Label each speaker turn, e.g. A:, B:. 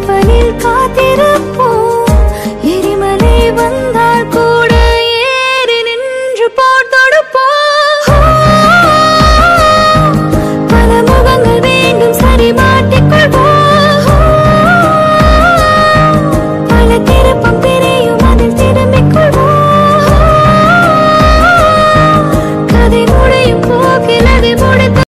A: கப்பலில் காத்து